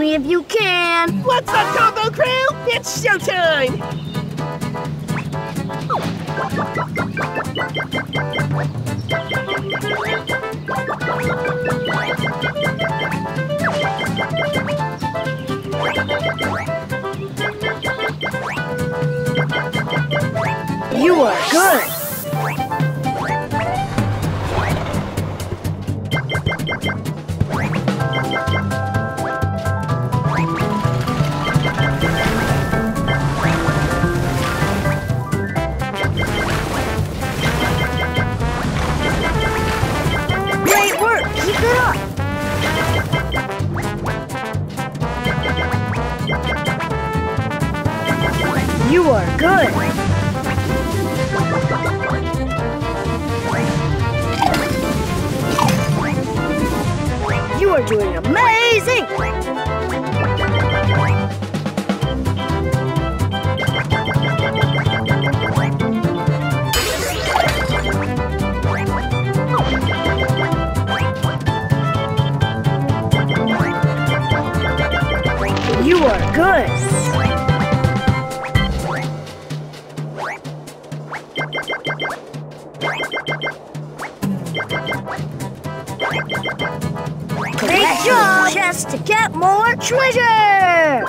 if you can. What's up, Combo Crew? It's showtime! You are good. You are good. You are doing amazing! You are good! Job! Chest to get more treasure!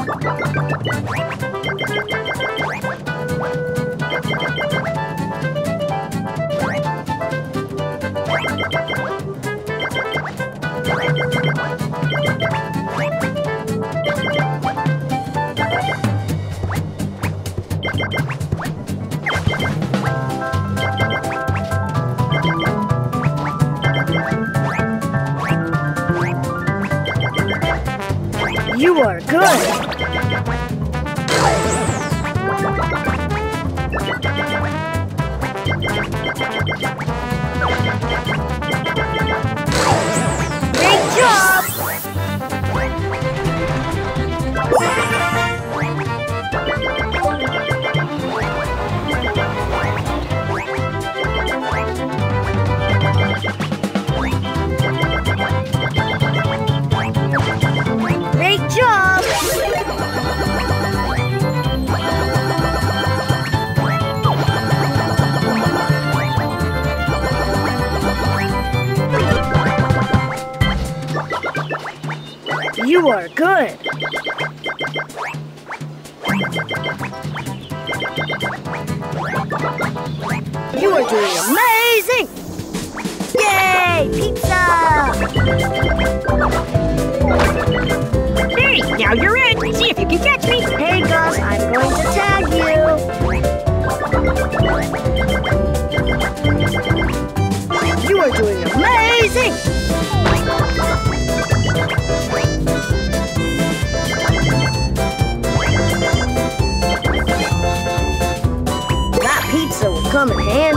You are good! Great are good. You are doing amazing! Yay! Pizza! Hey, now you're in. See if you can catch me. Hey Gus, I'm going to tag you. You are doing amazing! In handy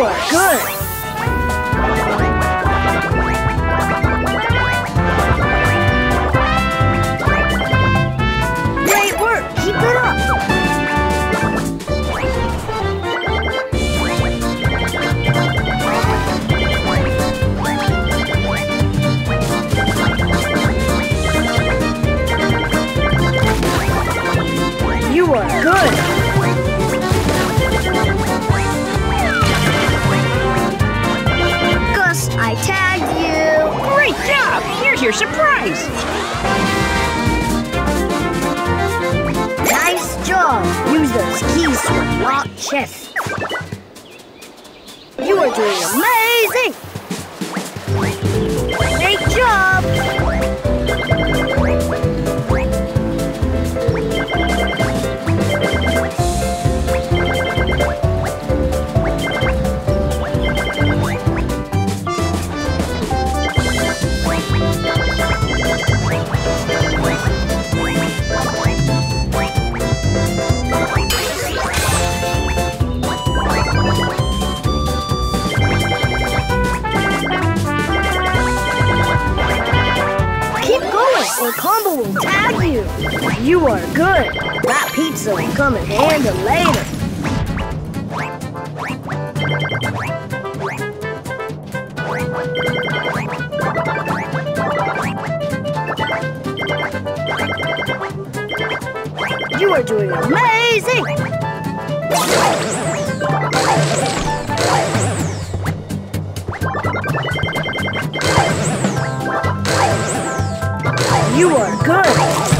Good. Nice job. Use those keys to unlock chests. You are doing amazing. Great job. You. You are good. That pizza will come in handy later. You are doing amazing. You are good.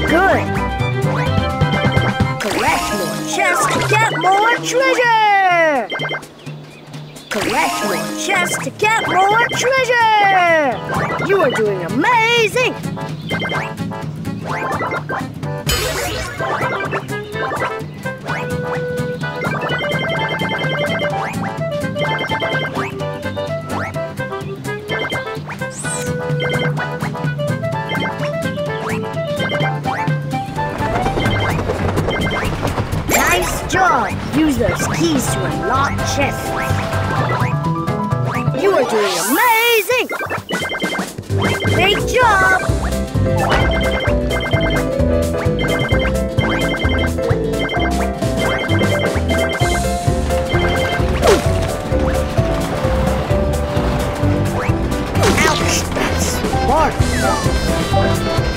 good! Collect more chests to get more treasure! Collect more chests to get more treasure! You are doing amazing! Keys to unlock chests. You are doing amazing! Great job! Ouch! That's smart.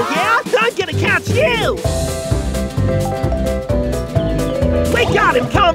Oh, yeah? I'm gonna catch you! We got him, Combo!